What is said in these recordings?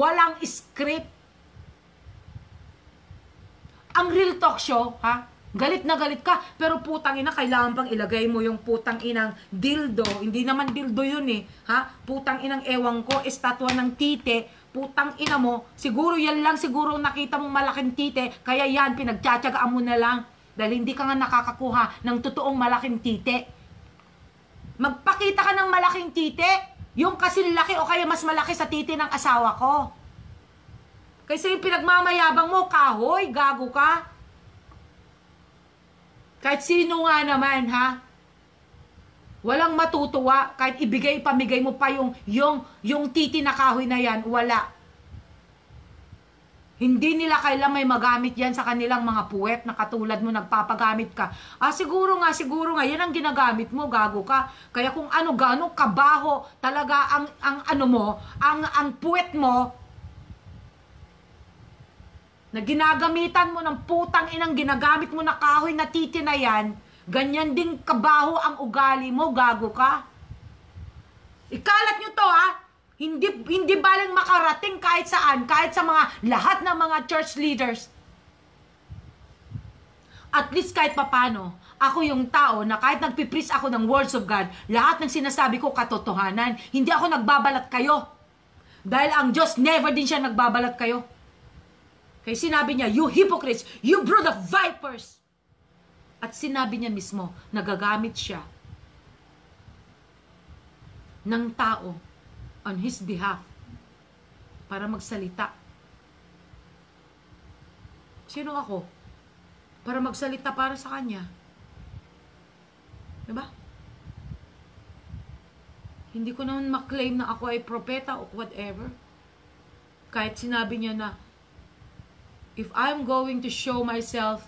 walang script. Ang real talk show, ha? Galit na galit ka, pero putang ina, kailangan pang ilagay mo yung putang inang dildo. Hindi naman dildo yun eh. Ha? Putang inang ewang ko, estatwa ng tite. Putang ina mo, siguro yan lang siguro nakita mong malaking tite, kaya yan, pinagtsatsagaan mo na lang. Dahil hindi ka nga nakakakuha ng totoong malaking tite. Magpakita ka ng malaking tite. Yung kasi laki o kaya mas malaki sa titi ng asawa ko. Kasi yung pinagmamayabang mo, kahoy, gago ka. Kahit sino nga naman, ha? Walang matutuwa kahit ibigay pamigay mo pa yung yung yung titi na kahoy na yan, wala. Hindi nila kailan may magamit yan sa kanilang mga puwet na katulad mo nagpapagamit ka. Ah, siguro nga, siguro nga, yan ang ginagamit mo, gago ka. Kaya kung ano, gano'ng kabaho talaga ang, ang ano mo, ang, ang puwet mo, na ginagamitan mo ng putang inang ginagamit mo na kahoy na titi na yan, ganyan din kabaho ang ugali mo, gago ka. Ikalat nyo to ha, hindi, hindi baling makarating kahit saan, kahit sa mga, lahat ng mga church leaders. At least kahit papano, ako yung tao na kahit nagpipris ako ng words of God, lahat ng sinasabi ko katotohanan, hindi ako nagbabalat kayo. Dahil ang Diyos never din siya nagbabalat kayo. Kaya sinabi niya, you hypocrites, you brood of vipers. At sinabi niya mismo, nagagamit siya ng tao on his behalf para magsalita. Sino ako? Para magsalita para sa kanya. Diba? Hindi ko naman maklaim na ako ay propeta o whatever. Kahit sinabi niya na, if I'm going to show myself,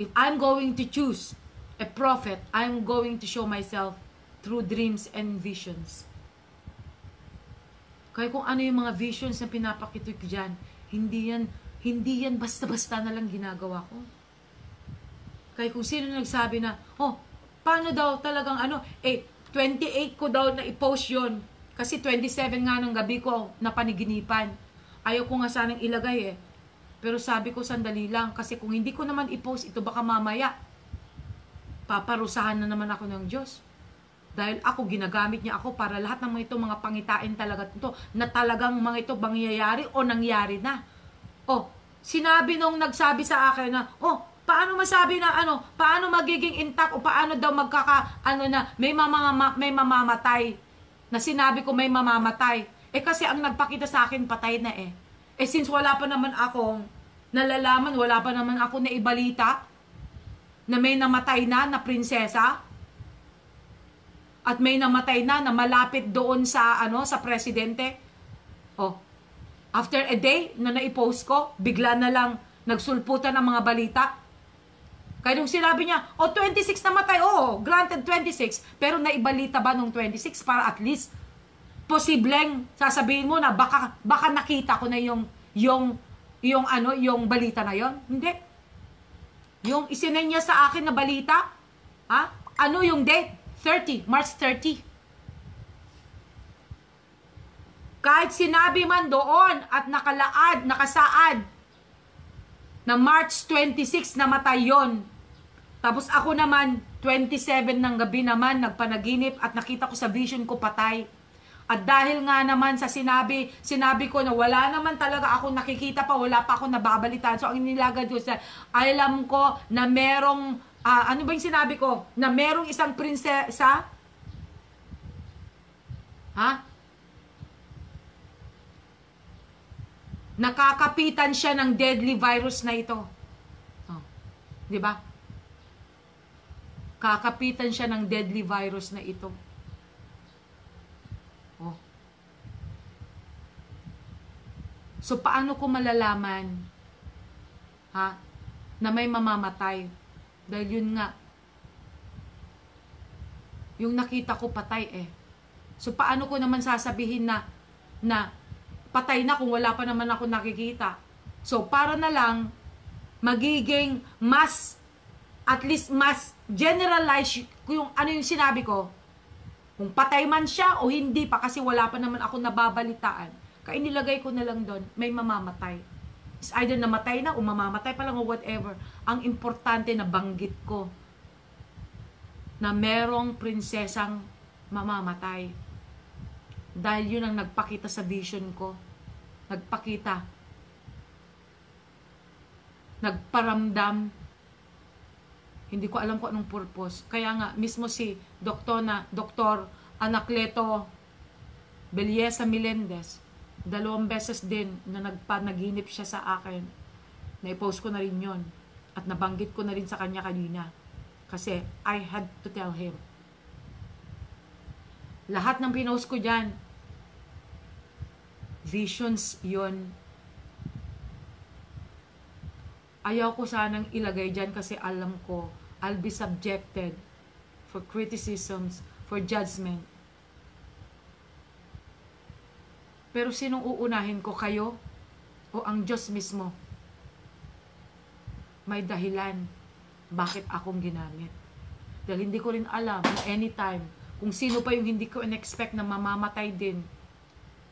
if I'm going to choose a prophet, I'm going to show myself through dreams and visions. Kaya kung ano yung mga visions na pinapakita ko dyan, hindi yan, hindi yan basta-basta na lang ginagawa ko. Kaya kung sino nagsabi na, oh, paano daw talagang ano, eh, 28 ko daw na i-post yon Kasi 27 nga ng gabi ko na paniginipan Ayaw ko nga sanang ilagay eh. Pero sabi ko sandali lang kasi kung hindi ko naman i-post ito baka mamaya paparusahan na naman ako ng Diyos. Dahil ako, ginagamit niya ako para lahat ng mga ito, mga pangitain talaga ito, na talagang mga ito mangyayari o nangyari na. Oh, sinabi nung nagsabi sa akin na, oh, paano masabi na ano, paano magiging intact o paano daw magkaka, ano na, may, mamama, may mamamatay. Na sinabi ko may mamamatay. Eh kasi ang nagpakita sa akin patay na eh. Eh since wala pa naman akong nalalaman, wala pa naman ako na ibalita na may namatay na na prinsesa at may namatay na na malapit doon sa ano sa presidente. Oh. After a day na naipost ko, bigla na lang nagsulputan ng mga balita. Kaya nung sinabi niya, oh 26 namatay, oh granted 26, pero naibalita ba nung 26 para at least posibleng sasabihin mo na baka baka nakita ko na yung yung yung ano, yung balita na yon. Hindi. Yung isinay niya sa akin na balita, ha? Ano yung date? 30, March 30. Kahit sinabi man doon at nakalaad, nakasaad na March 26 namatay yon. Tapos ako naman, 27 ng gabi naman, nagpanaginip at nakita ko sa vision ko patay. At dahil nga naman sa sinabi, sinabi ko na wala naman talaga ako nakikita pa, wala pa ako nababalitan. So ang inilagad ko sa, alam ko na merong, uh, ano ba yung sinabi ko? Na merong isang prinsesa, ha? Nakakapitan siya ng deadly virus na ito. Oh, 'Di ba? Kakapitan siya ng deadly virus na ito. So, paano ko malalaman, ha, na may mamamatay? Dahil yun nga, yung nakita ko patay eh. So, paano ko naman sasabihin na, na patay na kung wala pa naman ako nakikita? So, para na lang, magiging mas, at least mas generalize yung ano yung sinabi ko, kung patay man siya o hindi pa kasi wala pa naman ako nababalitaan Kaya nilagay ko na lang doon, may mamamatay. It's either namatay na o mamamatay pa lang o whatever. Ang importante na banggit ko na merong prinsesang mamamatay. Dahil yun ang nagpakita sa vision ko. Nagpakita. Nagparamdam. Hindi ko alam kung anong purpose. Kaya nga, mismo si Doktor na, Doktor Anacleto Belyesa Melendez, dalawang beses din na nagpanaginip siya sa akin. Na-post ko na rin yon At nabanggit ko na rin sa kanya kanina. Kasi I had to tell him. Lahat ng pinost ko dyan, visions yon Ayaw ko sanang ilagay dyan kasi alam ko I'll be subjected for criticisms, for judgment. Pero sinong uunahin ko kayo o ang Diyos mismo? May dahilan bakit akong ginamit. Dahil hindi ko rin alam anytime kung sino pa yung hindi ko in-expect na mamamatay din,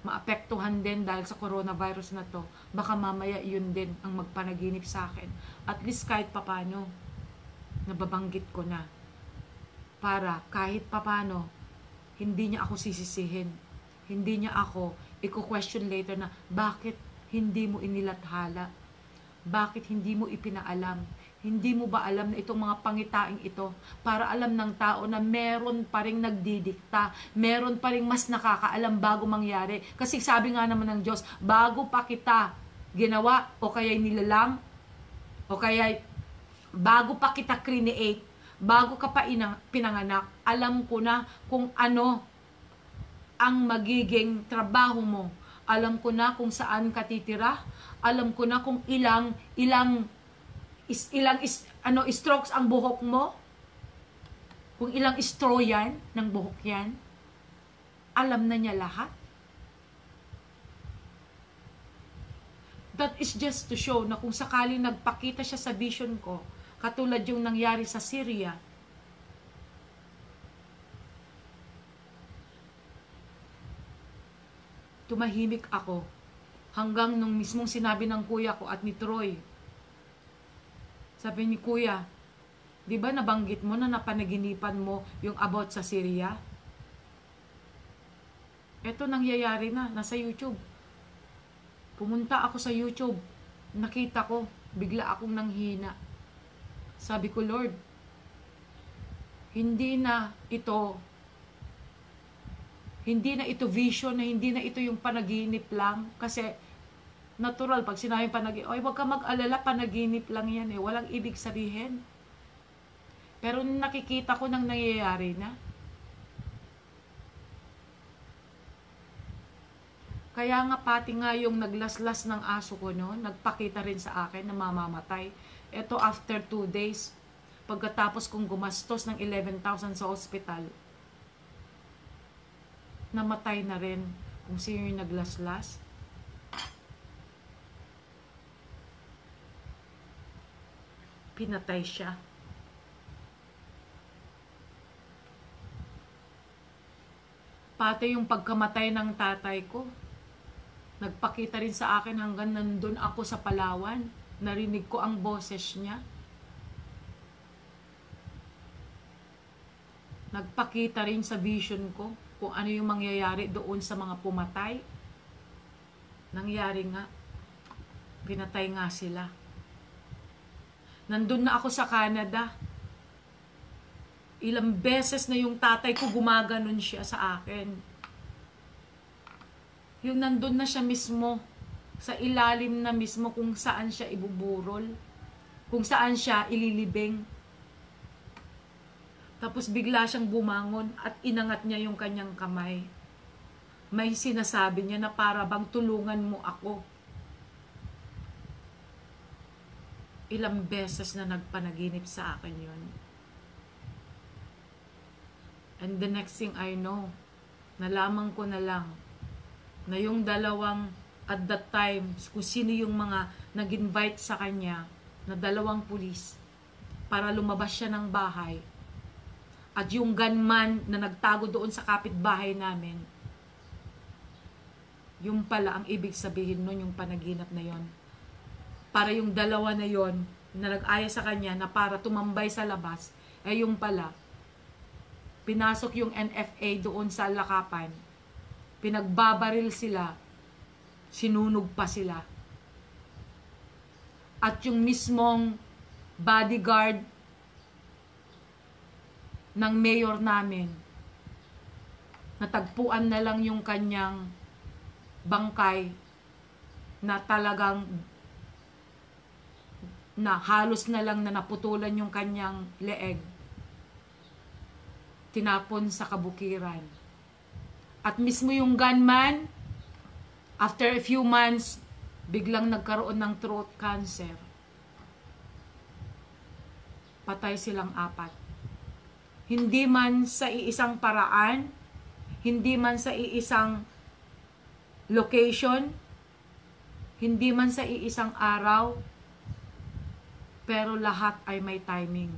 maapektuhan din dahil sa coronavirus na to, baka mamaya yun din ang magpanaginip sa akin. At least kahit papano, nababanggit ko na. Para kahit papano, hindi niya ako sisisihin. Hindi niya ako i-question later na bakit hindi mo inilathala? Bakit hindi mo ipinaalam? Hindi mo ba alam na itong mga pangitaing ito para alam ng tao na meron pa rin nagdidikta, meron pa rin mas nakakaalam bago mangyari. Kasi sabi nga naman ng Diyos, bago pa kita ginawa o kaya nilalang o kaya bago pa kita create, bago ka pa inang, pinanganak, alam ko na kung ano ang magiging trabaho mo. Alam ko na kung saan ka titira. Alam ko na kung ilang ilang is, ilang is, ano strokes ang buhok mo. Kung ilang straw yan ng buhok yan. Alam na niya lahat. That is just to show na kung sakaling nagpakita siya sa vision ko, katulad yung nangyari sa Syria, tumahimik ako hanggang nung mismong sinabi ng kuya ko at ni Troy. Sabi ni kuya, di ba nabanggit mo na napanaginipan mo yung about sa Syria? Ito nangyayari na, nasa YouTube. Pumunta ako sa YouTube, nakita ko, bigla akong nanghina. Sabi ko, Lord, hindi na ito, hindi na ito vision, na hindi na ito yung panaginip lang. Kasi, natural, pag sinabi panaginip, oy, wag ka mag-alala, panaginip lang yan eh. Walang ibig sabihin. Pero nakikita ko nang nangyayari na. Kaya nga pati nga yung naglaslas ng aso ko no, nagpakita rin sa akin na mamamatay. Ito after 2 days, pagkatapos kong gumastos ng 11,000 sa ospital, namatay na rin kung sino yung naglaslas. Pinatay siya. Pati yung pagkamatay ng tatay ko, Nagpakita rin sa akin hanggang nandun ako sa Palawan. Narinig ko ang boses niya. Nagpakita rin sa vision ko kung ano yung mangyayari doon sa mga pumatay. Nangyari nga. Pinatay nga sila. Nandun na ako sa Canada. Ilang beses na yung tatay ko gumaganon siya sa akin yung nandun na siya mismo, sa ilalim na mismo kung saan siya ibuburol, kung saan siya ililibing. Tapos bigla siyang bumangon at inangat niya yung kanyang kamay. May sinasabi niya na para bang tulungan mo ako. Ilang beses na nagpanaginip sa akin yun. And the next thing I know, nalaman ko na lang na yung dalawang at that time, kung sino yung mga nag-invite sa kanya na dalawang pulis para lumabas siya ng bahay at yung gunman na nagtago doon sa kapitbahay namin Yung pala, ang ibig sabihin nun, yung panaginip na yon Para yung dalawa na yon na nag-aya sa kanya na para tumambay sa labas, eh yung pala, pinasok yung NFA doon sa lakapan, pinagbabaril sila, sinunog pa sila. At yung mismong bodyguard ng mayor namin, natagpuan na lang yung kanyang bangkay na talagang na halos na lang na naputulan yung kanyang leeg. Tinapon sa kabukiran. At mismo yung gunman, after a few months, biglang nagkaroon ng throat cancer. Patay silang apat. Hindi man sa iisang paraan, hindi man sa iisang location, hindi man sa iisang araw, pero lahat ay may timing.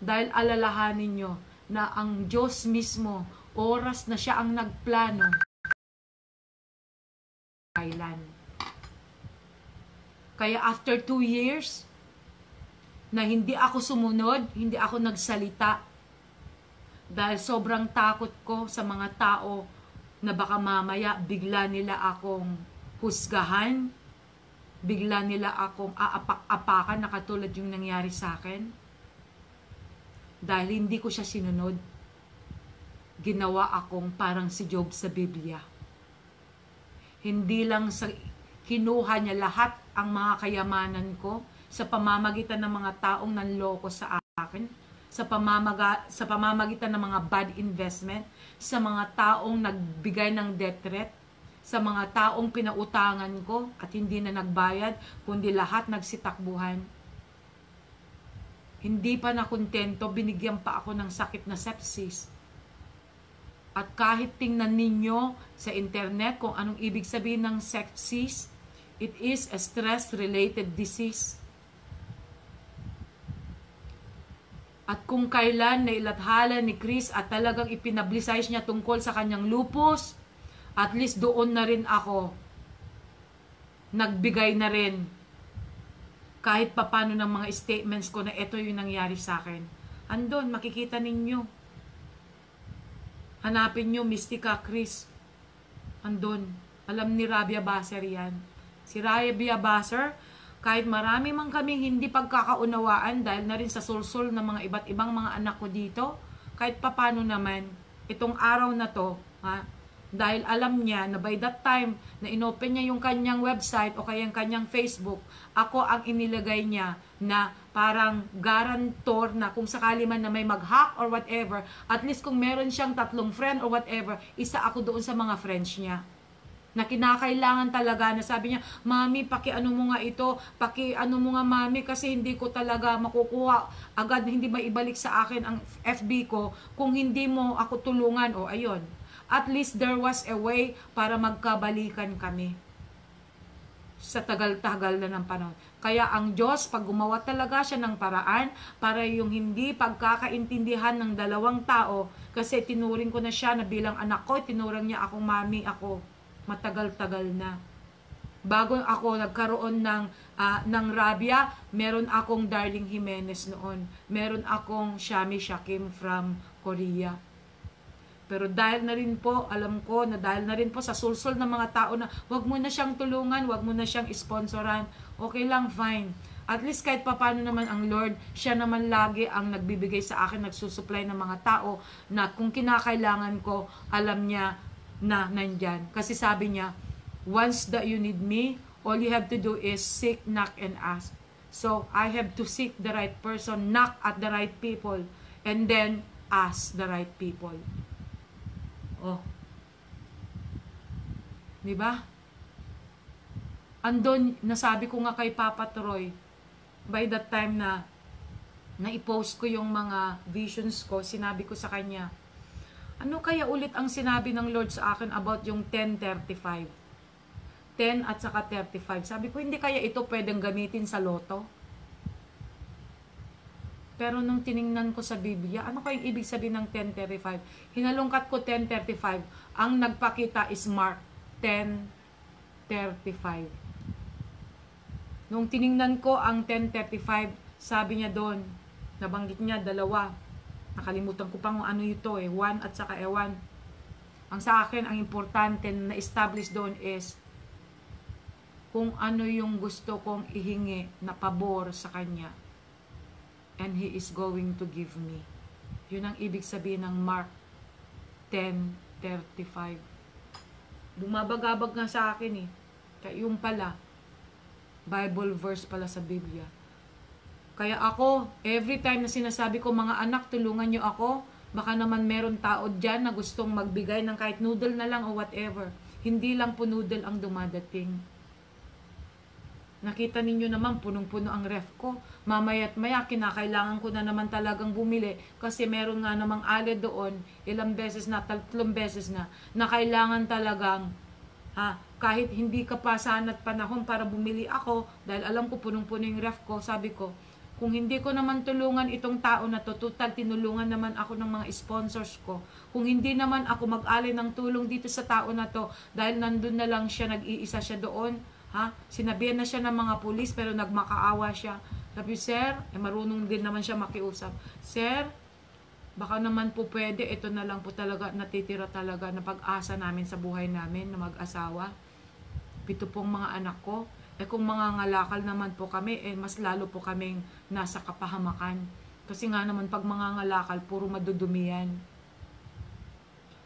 Dahil alalahanin nyo na ang Diyos mismo, oras na siya ang nagplano, kailan. Kaya after two years, na hindi ako sumunod, hindi ako nagsalita, dahil sobrang takot ko sa mga tao na baka mamaya bigla nila akong husgahan, bigla nila akong aapak-apakan na katulad yung nangyari sa akin. Dahil hindi ko siya sinunod, ginawa akong parang si Job sa Biblia. Hindi lang sa kinuha niya lahat ang mga kayamanan ko sa pamamagitan ng mga taong nanloko sa akin, sa pamamaga, sa pamamagitan ng mga bad investment, sa mga taong nagbigay ng death threat, sa mga taong pinautangan ko at hindi na nagbayad, kundi lahat nagsitakbuhan. Hindi pa nakontento, binigyan pa ako ng sakit na sepsis. At kahit tingnan ninyo sa internet kung anong ibig sabihin ng sepsis, it is a stress-related disease. At kung kailan na ilathala ni Chris at talagang ipinablisay niya tungkol sa kanyang lupus, at least doon na rin ako nagbigay na rin kahit papano ng mga statements ko na ito yung nangyari sa akin. Andon, makikita ninyo. Hanapin nyo, Mystica Chris. Andon. Alam ni Rabia Basser yan. Si Rabia Basser, kahit marami man kaming hindi pagkakaunawaan dahil na rin sa sulsul ng mga iba't ibang mga anak ko dito, kahit papano naman, itong araw na to, ha, dahil alam niya na by that time na inopen niya yung kanyang website o kaya yung kanyang Facebook, ako ang inilagay niya na parang garantor na kung sakali man na may mag-hack or whatever, at least kung meron siyang tatlong friend or whatever, isa ako doon sa mga friends niya na kinakailangan talaga na sabi niya, Mami, paki ano mo nga ito, paki ano mo nga Mami kasi hindi ko talaga makukuha agad hindi maibalik sa akin ang FB ko kung hindi mo ako tulungan. O ayun. At least there was a way para magkabalikan kami sa tagal-tagal na ng panahon. Kaya ang Diyos, pag gumawa talaga siya ng paraan para yung hindi pagkakaintindihan ng dalawang tao, kasi tinuring ko na siya na bilang anak ko, tinurang niya akong mami ako, matagal-tagal na. Bago ako nagkaroon ng, uh, ng rabia, meron akong Darling Jimenez noon. Meron akong Shami Shakim from Korea pero dahil na rin po, alam ko na dahil na rin po sa sulsol ng mga tao na wag mo na siyang tulungan, wag mo na siyang sponsoran, okay lang, fine. At least kahit papano naman ang Lord, siya naman lagi ang nagbibigay sa akin, nagsusupply ng mga tao na kung kinakailangan ko, alam niya na nandyan. Kasi sabi niya, once that you need me, all you have to do is seek, knock, and ask. So, I have to seek the right person, knock at the right people, and then ask the right people. Oh. 'Di ba? Andon, nasabi ko nga kay Papa Troy, by that time na na-post ko yung mga visions ko, sinabi ko sa kanya, ano kaya ulit ang sinabi ng Lord sa akin about yung 1035? 10 at saka 35. Sabi ko, hindi kaya ito pwedeng gamitin sa loto? Pero nung tiningnan ko sa Biblia, ano kayong ibig sabihin ng 1035? Hinalungkat ko 1035. Ang nagpakita is Mark 10.35. Nung tiningnan ko ang 10.35, sabi niya doon, nabanggit niya dalawa. Nakalimutan ko pa kung ano ito eh, 1 at saka ewan. Ang sa akin, ang importante na establish doon is kung ano yung gusto kong ihingi na pabor sa Kanya. And He is going to give me. Yun ang ibig sabihin ng Mark 10.35. Bumabagabag nga sa akin eh. Kaya yung pala, Bible verse pala sa Biblia. Kaya ako, every time na sinasabi ko, mga anak, tulungan nyo ako, baka naman meron tao dyan na gustong magbigay ng kahit noodle na lang o whatever. Hindi lang po noodle ang dumadating Nakita ninyo naman, punong-puno ang ref ko. Mamaya't maya, kinakailangan ko na naman talagang bumili kasi meron nga namang ale doon, ilang beses na, tatlong beses na, na kailangan talagang, ha, kahit hindi ka pa sana at panahon para bumili ako, dahil alam ko punong-puno yung ref ko, sabi ko, kung hindi ko naman tulungan itong tao na to, tinulungan naman ako ng mga sponsors ko. Kung hindi naman ako mag-alay ng tulong dito sa tao na to, dahil nandun na lang siya, nag-iisa siya doon, Ha? Sinabihan na siya ng mga pulis pero nagmakaawa siya. Sabi, sir, eh, marunong din naman siya makiusap. Sir, baka naman po pwede, ito na lang po talaga, natitira talaga na pag-asa namin sa buhay namin na mag-asawa. Pito pong mga anak ko. Eh kung mga ngalakal naman po kami, eh mas lalo po kaming nasa kapahamakan. Kasi nga naman pag mga ngalakal, puro madudumiyan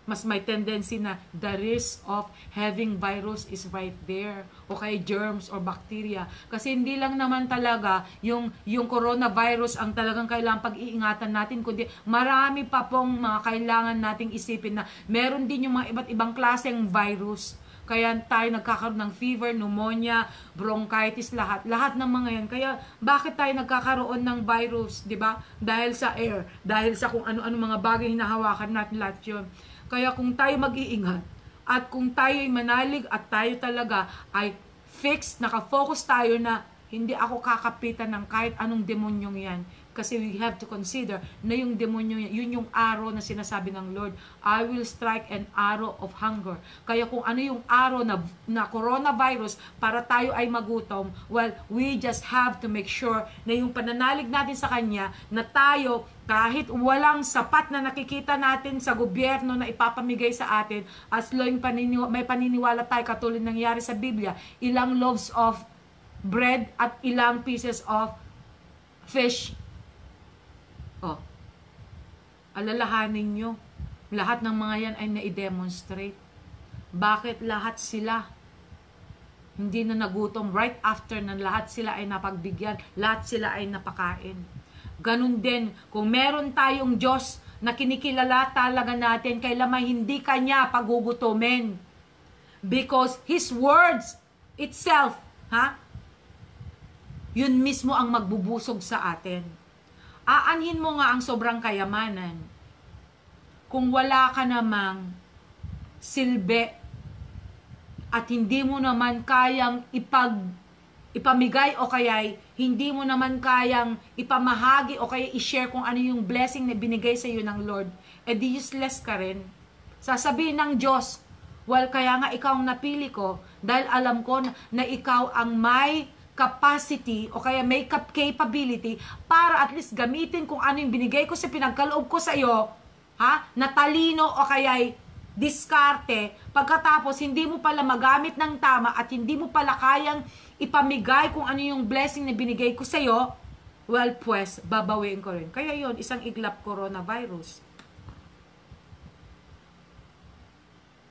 mas may tendency na the risk of having virus is right there o kay germs or bacteria. Kasi hindi lang naman talaga yung yung coronavirus ang talagang kailangan pag-iingatan natin kundi marami pa pong mga kailangan nating isipin na meron din yung mga iba't ibang klaseng virus kaya tayo nagkakaroon ng fever, pneumonia, bronchitis, lahat. Lahat ng mga yan. Kaya bakit tayo nagkakaroon ng virus, di ba? Dahil sa air, dahil sa kung ano-ano mga bagay hinahawakan natin lahat yun. Kaya kung tayo mag-iingat at kung tayo ay manalig at tayo talaga ay fixed, nakafocus tayo na hindi ako kakapitan ng kahit anong demonyong yan. Kasi we have to consider na yung demonyo, yun yung arrow na sinasabi ng Lord. I will strike an arrow of hunger. Kaya kung ano yung arrow na, na coronavirus para tayo ay magutom, well, we just have to make sure na yung pananalig natin sa Kanya na tayo kahit walang sapat na nakikita natin sa gobyerno na ipapamigay sa atin, as long paniniwa, may paniniwala tayo katulad nangyari sa Biblia, ilang loaves of bread at ilang pieces of fish. Alalahanin nyo, lahat ng mga yan ay na-demonstrate. Bakit lahat sila hindi na nagutom right after na lahat sila ay napagbigyan, lahat sila ay napakain. Ganun din, kung meron tayong Diyos na kinikilala talaga natin, kailangan hindi kanya pagugutomin. Because His words itself, ha? Yun mismo ang magbubusog sa atin aanhin mo nga ang sobrang kayamanan. Kung wala ka namang silbi at hindi mo naman kayang ipag ipamigay o kaya hindi mo naman kayang ipamahagi o kaya i-share kung ano yung blessing na binigay sa iyo ng Lord, edi useless ka rin. Sasabihin ng Diyos, well, kaya nga ikaw ang napili ko dahil alam ko na, na ikaw ang may capacity o kaya may capability para at least gamitin kung ano yung binigay ko sa pinagkaloob ko sa iyo, ha? Na talino o kaya diskarte, pagkatapos hindi mo pala magamit ng tama at hindi mo pala kayang ipamigay kung ano yung blessing na binigay ko sa iyo, well, pues, babawiin ko rin. Kaya yon isang iglap coronavirus.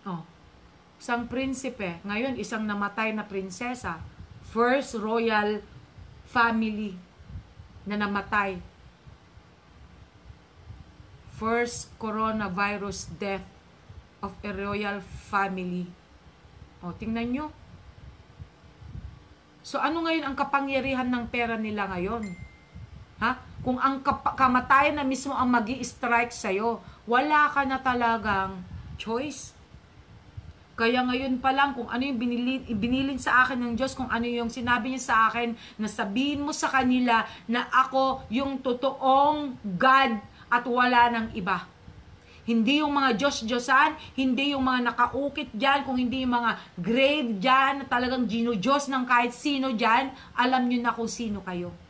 Oh. Isang prinsipe, ngayon isang namatay na prinsesa, first royal family na namatay. First coronavirus death of a royal family. O, tingnan nyo. So, ano ngayon ang kapangyarihan ng pera nila ngayon? Ha? Kung ang kamatayan na mismo ang magi strike sa'yo, wala ka na talagang choice. Kaya ngayon pa lang, kung ano yung binilin, binilin sa akin ng Diyos, kung ano yung sinabi niya sa akin, na sabihin mo sa kanila na ako yung totoong God at wala ng iba. Hindi yung mga Diyos-Diyosan, hindi yung mga nakaukit dyan, kung hindi yung mga grave dyan, na talagang gino-Diyos ng kahit sino dyan, alam nyo na kung sino kayo.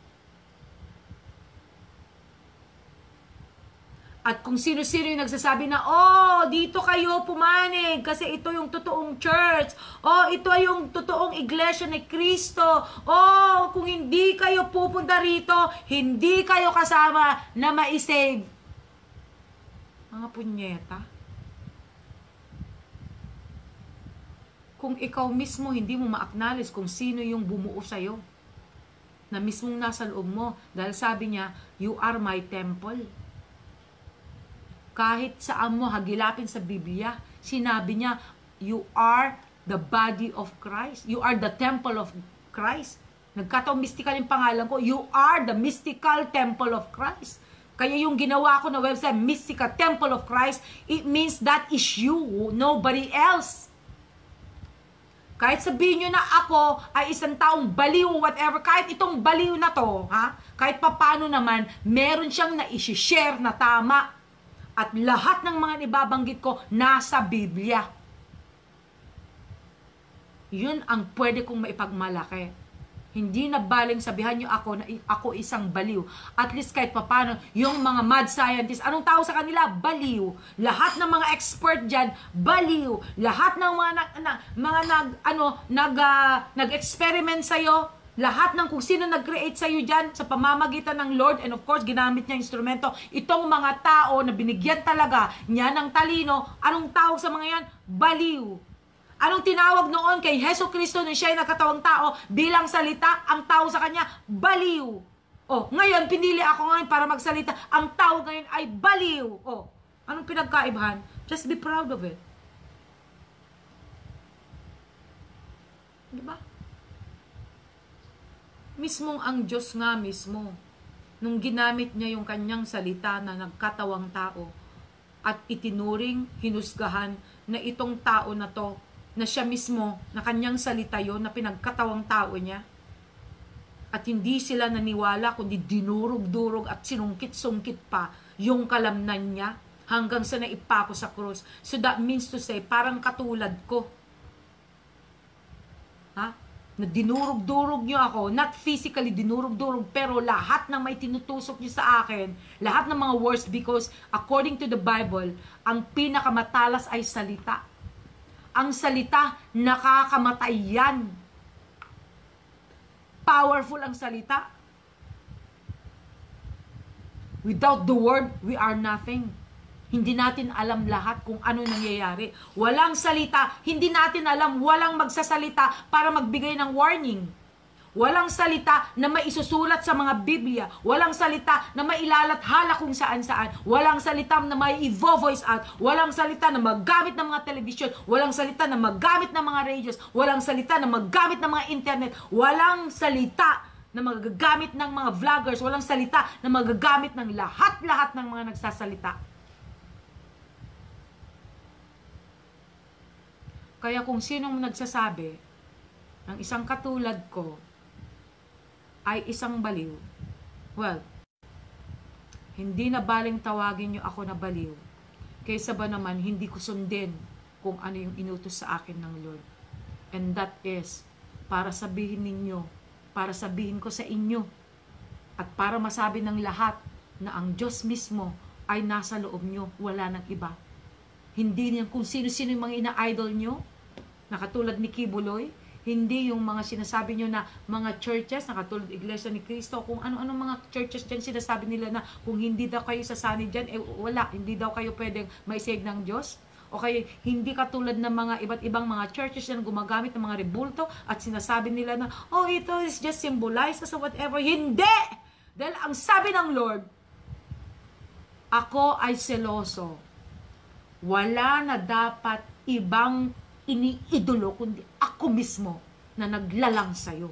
At kung sino-sino yung nagsasabi na, oh, dito kayo pumanig kasi ito yung totoong church. Oh, ito yung totoong iglesia ni Kristo. Oh, kung hindi kayo pupunta rito, hindi kayo kasama na ma-save. Mga punyeta. Kung ikaw mismo hindi mo ma-acknowledge kung sino yung bumuo sa'yo, na mismong nasa loob mo, dahil sabi niya, you are my temple kahit saan mo hagilapin sa Biblia, sinabi niya, you are the body of Christ. You are the temple of Christ. Nagkataong mystical yung pangalan ko, you are the mystical temple of Christ. Kaya yung ginawa ko na website, Mystical Temple of Christ, it means that is you, nobody else. Kahit sabihin nyo na ako ay isang taong baliw, whatever, kahit itong baliw na to, ha? kahit papano naman, meron siyang na-share na tama at lahat ng mga ibabanggit ko nasa Biblia. Yun ang pwede kong maipagmalaki. Hindi na baling sabihan nyo ako na ako isang baliw. At least kahit papano, yung mga mad scientists, anong tao sa kanila? Baliw. Lahat ng mga expert dyan, baliw. Lahat ng mga, na, na, mga nag, ano, nag, uh, nag-experiment sa'yo, lahat ng kung sino nag-create sa iyo diyan sa pamamagitan ng Lord and of course ginamit niya instrumento itong mga tao na binigyan talaga niya ng talino anong tawag sa mga yan? Baliw. Anong tinawag noon kay Heso Kristo na siya ay nakatawang tao? Bilang salita ang tao sa kanya baliw. Oh ngayon pinili ako ngayon para magsalita. Ang tao ngayon ay baliw. Oh anong pinagkaibahan? Just be proud of it. Di ba mismong ang Diyos nga mismo, nung ginamit niya yung kanyang salita na nagkatawang tao, at itinuring, hinusgahan na itong tao na to, na siya mismo, na kanyang salita yon na pinagkatawang tao niya, at hindi sila naniwala, kundi dinurog-durog at sinungkit-sungkit pa yung kalamnan niya hanggang sa naipako sa krus. So that means to say, parang katulad ko. Na dinurog-durog nyo ako, not physically dinurog-durog, pero lahat ng may tinutusok nyo sa akin, lahat ng mga words, because according to the Bible, ang pinakamatalas ay salita. Ang salita, nakakamatay yan. Powerful ang salita. Without the word, we are nothing. Hindi natin alam lahat kung ano nangyayari. Walang salita, hindi natin alam, walang magsasalita para magbigay ng warning. Walang salita na maisusulat sa mga Biblia. Walang salita na mailalathala kung saan-saan. Walang salita na may i-voice out. Walang salita na maggamit ng mga television. Walang salita na maggamit ng mga radios. Walang salita na maggamit ng mga internet. Walang salita na magagamit ng mga vloggers. Walang salita na magagamit ng lahat-lahat ng mga nagsasalita. Kaya kung sinong nagsasabi ng isang katulad ko ay isang baliw, well, hindi na baling tawagin nyo ako na baliw. Kaysa ba naman hindi ko sundin kung ano yung inutos sa akin ng Lord. And that is para sabihin ninyo, para sabihin ko sa inyo, at para masabi ng lahat na ang Diyos mismo ay nasa loob nyo, wala nang iba. Hindi niyan kung sino-sino yung mga ina-idol nyo, nakatulad ni Kibuloy, hindi yung mga sinasabi nyo na mga churches, nakatulad Iglesia ni Cristo, kung ano-ano mga churches dyan sinasabi nila na kung hindi daw kayo sasanay dyan, eh wala, hindi daw kayo pwedeng maisig ng Diyos. O kaya hindi katulad ng mga iba't ibang mga churches na gumagamit ng mga rebulto at sinasabi nila na, oh, ito is just symbolized or whatever. Hindi! Dahil ang sabi ng Lord, ako ay seloso. Wala na dapat ibang iniidolo, kundi ako mismo na naglalang sa'yo.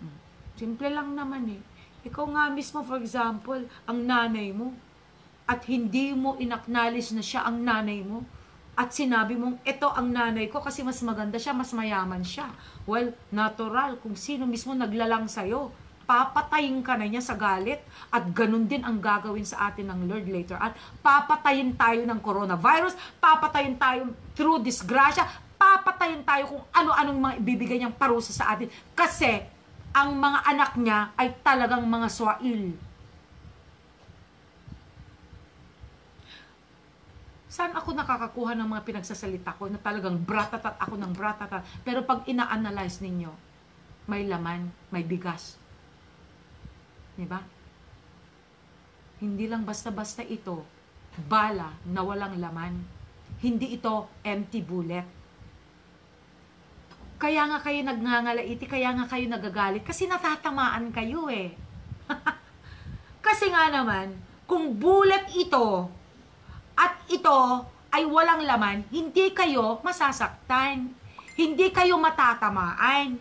Hmm. Simple lang naman eh. Ikaw nga mismo, for example, ang nanay mo, at hindi mo inacknowledge na siya ang nanay mo, at sinabi mong, ito ang nanay ko kasi mas maganda siya, mas mayaman siya. Well, natural, kung sino mismo naglalang sa'yo, papatayin ka na niya sa galit. At ganun din ang gagawin sa atin ng Lord later. At papatayin tayo ng coronavirus, papatayin tayo through disgrasya, papatayin tayo kung ano-anong mga ibibigay niyang parusa sa atin. Kasi ang mga anak niya ay talagang mga swail. Saan ako nakakakuha ng mga pinagsasalita ko na talagang bratatat ako ng bratatat. Pero pag ina-analyze ninyo, may laman, may bigas. Di ba? Hindi lang basta-basta ito, bala na walang laman. Hindi ito empty bullet. Kaya nga kayo nagnangalaiti, kaya nga kayo nagagalit, kasi natatamaan kayo eh. kasi nga naman, kung bullet ito, at ito ay walang laman, hindi kayo masasaktan. Hindi kayo matatamaan.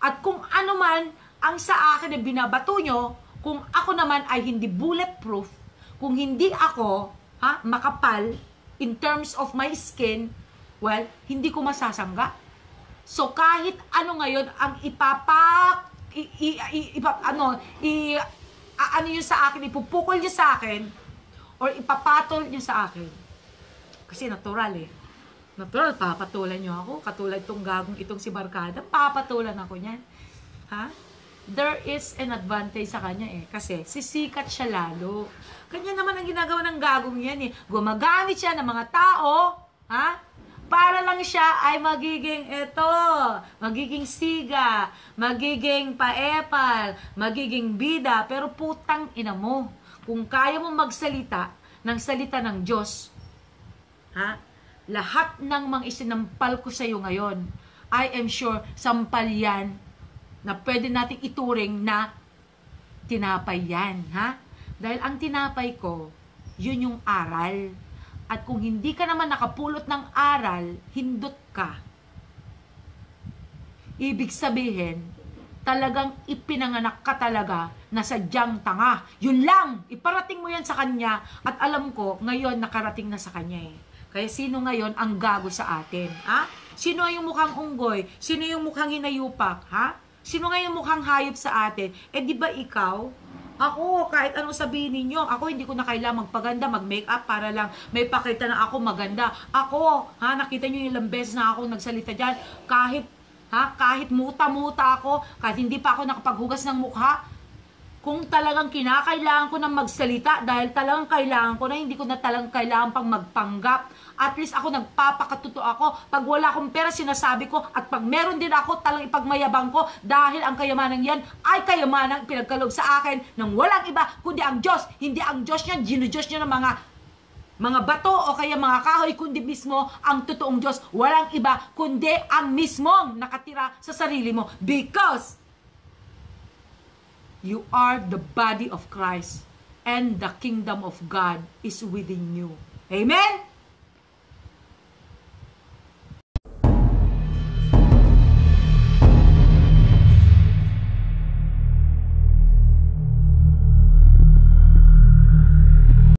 At kung ano man ang sa akin na binabato nyo, kung ako naman ay hindi bulletproof, kung hindi ako ha, makapal in terms of my skin, well, hindi ko masasangga. So kahit ano ngayon ang ipapak i, i, i, ipa, ano i a- ano yun sa akin ipupukol niyo sa akin or ipapatol niyo sa akin. Kasi natural eh. Natural, papatulan niyo ako. Katulad itong gagong itong si Barkada, papatulan ako niyan. Ha? There is an advantage sa kanya eh. Kasi sisikat siya lalo. Kanya naman ang ginagawa ng gagong yan eh. Gumagamit siya ng mga tao, ha? Para lang siya ay magiging ito, magiging siga, magiging paepal, magiging bida, pero putang ina mo. Kung kaya mo magsalita ng salita ng Diyos, ha? Lahat ng mga isinampal ko sa iyo ngayon, I am sure sampal yan na pwede nating ituring na tinapay yan, ha? Dahil ang tinapay ko, yun yung aral. At kung hindi ka naman nakapulot ng aral, hindot ka. Ibig sabihin, talagang ipinanganak ka talaga na sadyang tanga. Yun lang, iparating mo yan sa kanya at alam ko, ngayon nakarating na sa kanya eh. Kaya sino ngayon ang gago sa atin? Ha? Sino yung mukhang unggoy? Sino yung mukhang hinayupak? Ha? Sino ngayon mukhang hayop sa atin? Eh di ba ikaw? Ako, kahit anong sabihin ninyo, ako hindi ko na kailangan magpaganda, mag-makeup para lang may pakita na ako maganda. Ako, ha, nakita nyo ilang beses na ako nagsalita dyan, kahit, ha, kahit muta-muta ako, kahit hindi pa ako nakapaghugas ng mukha, kung talagang kinakailangan ko na magsalita dahil talagang kailangan ko na, hindi ko na talagang kailangan pang magpanggap. At least ako nagpapakatuto ako. Pag wala akong pera, sinasabi ko. At pag meron din ako, talang ipagmayabang ko dahil ang kayamanan yan ay kayamanan pinagkalog sa akin ng walang iba, kundi ang Diyos. Hindi ang Diyos niya, ginudiyos niya ng mga mga bato o kaya mga kahoy, kundi mismo ang totoong Diyos. Walang iba, kundi ang mismong nakatira sa sarili mo. Because you are the body of Christ and the kingdom of God is within you. Amen?